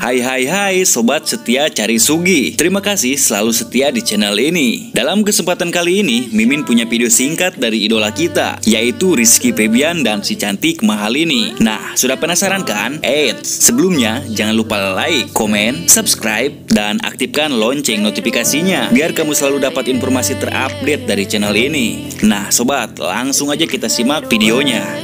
Hai hai hai sobat setia cari Sugi. Terima kasih selalu setia di channel ini. Dalam kesempatan kali ini Mimin punya video singkat dari idola kita Yaitu Rizky Febian dan si cantik mahal ini. Nah sudah penasaran kan? Eits sebelumnya jangan lupa like, komen, subscribe Dan aktifkan lonceng notifikasinya Biar kamu selalu dapat informasi terupdate dari channel ini. Nah sobat langsung aja kita simak videonya